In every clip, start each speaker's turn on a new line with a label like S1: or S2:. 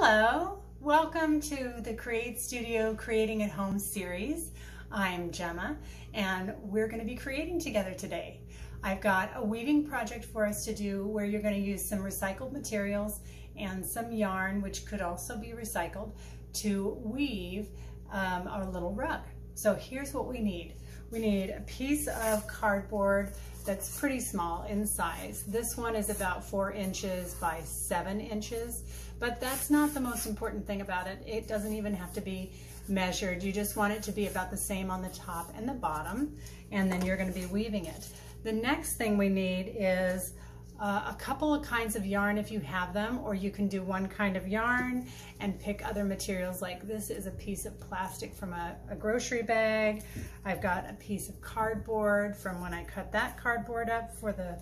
S1: Hello, welcome to the Create Studio Creating at Home series. I'm Jemma and we're going to be creating together today. I've got a weaving project for us to do where you're going to use some recycled materials and some yarn, which could also be recycled, to weave um, our little rug. So here's what we need. We need a piece of cardboard that's pretty small in size. This one is about four inches by seven inches, but that's not the most important thing about it. It doesn't even have to be measured. You just want it to be about the same on the top and the bottom, and then you're gonna be weaving it. The next thing we need is uh, a couple of kinds of yarn if you have them, or you can do one kind of yarn and pick other materials like this is a piece of plastic from a, a grocery bag. I've got a piece of cardboard from when I cut that cardboard up for the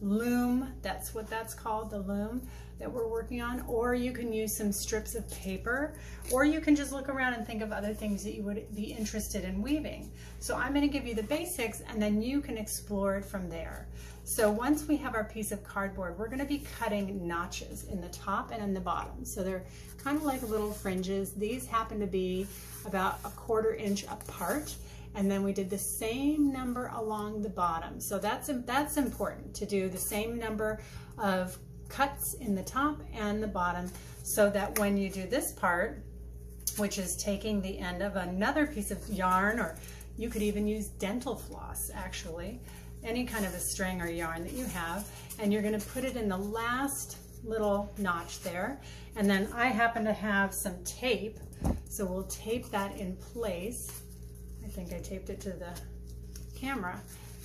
S1: loom, that's what that's called, the loom that we're working on, or you can use some strips of paper, or you can just look around and think of other things that you would be interested in weaving. So I'm gonna give you the basics and then you can explore it from there. So once we have our piece of cardboard, we're gonna be cutting notches in the top and in the bottom. So they're kind of like little fringes. These happen to be about a quarter inch apart and then we did the same number along the bottom. So that's, that's important to do the same number of cuts in the top and the bottom so that when you do this part, which is taking the end of another piece of yarn or you could even use dental floss actually, any kind of a string or yarn that you have, and you're gonna put it in the last little notch there. And then I happen to have some tape, so we'll tape that in place I think I taped it to the camera.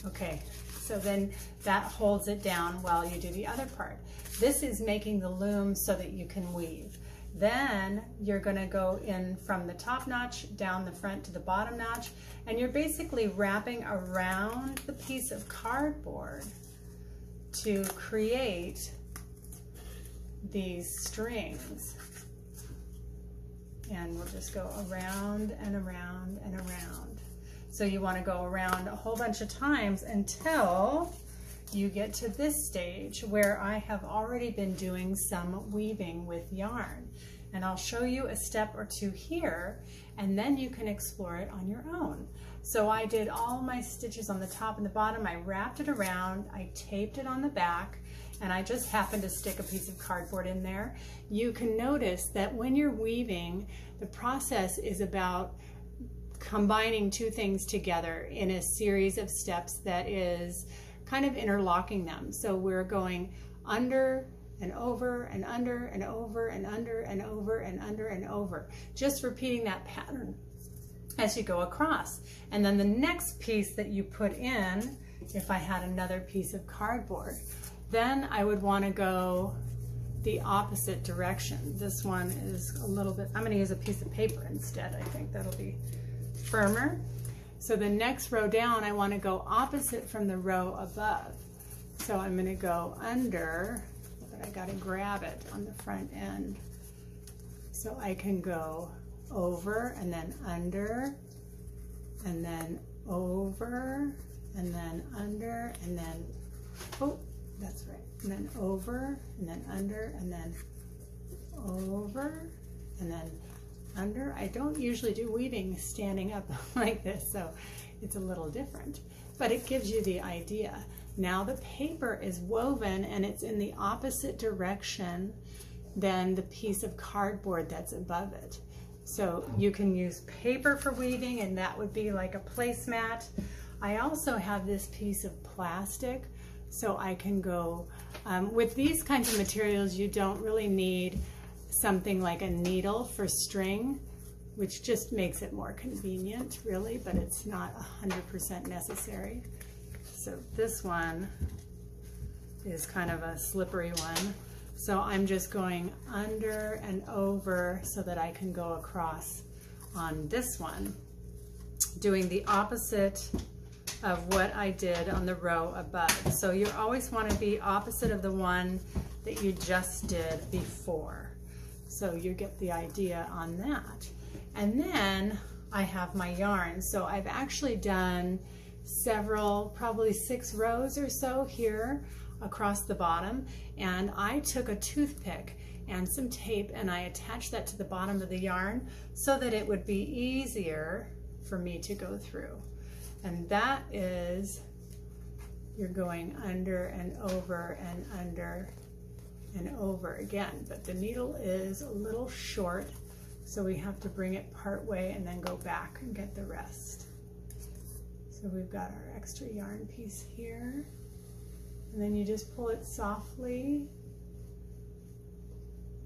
S1: Okay, so then that holds it down while you do the other part. This is making the loom so that you can weave. Then you're gonna go in from the top notch down the front to the bottom notch, and you're basically wrapping around the piece of cardboard to create these strings. And we'll just go around and around and around. So you want to go around a whole bunch of times until you get to this stage where I have already been doing some weaving with yarn. And I'll show you a step or two here, and then you can explore it on your own. So I did all my stitches on the top and the bottom. I wrapped it around, I taped it on the back, and I just happened to stick a piece of cardboard in there. You can notice that when you're weaving, the process is about combining two things together in a series of steps that is kind of interlocking them. So we're going under and over and under and over and under and over and under and over, just repeating that pattern as you go across. And then the next piece that you put in, if I had another piece of cardboard, then I would want to go the opposite direction. This one is a little bit, I'm going to use a piece of paper instead. I think that'll be firmer. So the next row down, I want to go opposite from the row above. So I'm going to go under, but I got to grab it on the front end. So I can go over and then under and then over and then under and then, oh, that's right. And then over and then under and then over and then under. I don't usually do weaving standing up like this, so it's a little different, but it gives you the idea. Now the paper is woven and it's in the opposite direction than the piece of cardboard that's above it. So you can use paper for weaving and that would be like a placemat. I also have this piece of plastic so I can go, um, with these kinds of materials you don't really need something like a needle for string, which just makes it more convenient, really, but it's not 100% necessary. So this one is kind of a slippery one. So I'm just going under and over so that I can go across on this one, doing the opposite of what I did on the row above. So you always want to be opposite of the one that you just did before. So you get the idea on that. And then I have my yarn. So I've actually done several, probably six rows or so here across the bottom. And I took a toothpick and some tape and I attached that to the bottom of the yarn so that it would be easier for me to go through. And that is, you're going under and over and under and over again, but the needle is a little short, so we have to bring it part way and then go back and get the rest. So we've got our extra yarn piece here, and then you just pull it softly.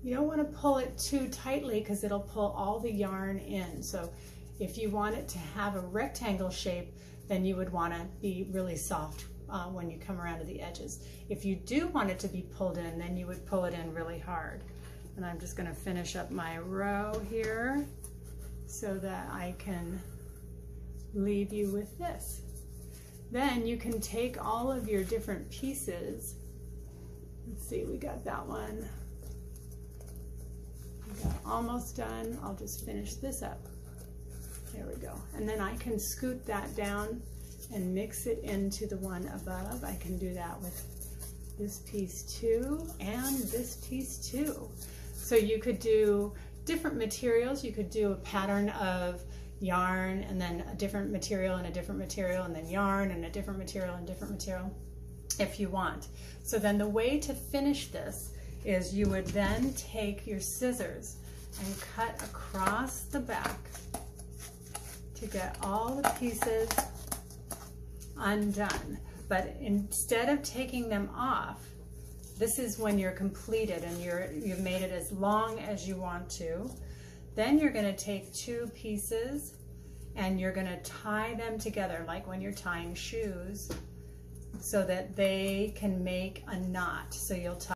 S1: You don't want to pull it too tightly because it'll pull all the yarn in. So if you want it to have a rectangle shape, then you would want to be really soft uh, when you come around to the edges. If you do want it to be pulled in, then you would pull it in really hard. And I'm just gonna finish up my row here so that I can leave you with this. Then you can take all of your different pieces. Let's see, we got that one. We got almost done. I'll just finish this up. There we go. And then I can scoot that down and mix it into the one above. I can do that with this piece too and this piece too. So you could do different materials. You could do a pattern of yarn and then a different material and a different material and then yarn and a different material and different material if you want. So then the way to finish this is you would then take your scissors and cut across the back to get all the pieces undone. But instead of taking them off, this is when you're completed and you're, you've made it as long as you want to. Then you're gonna take two pieces and you're gonna tie them together like when you're tying shoes so that they can make a knot. So you'll tie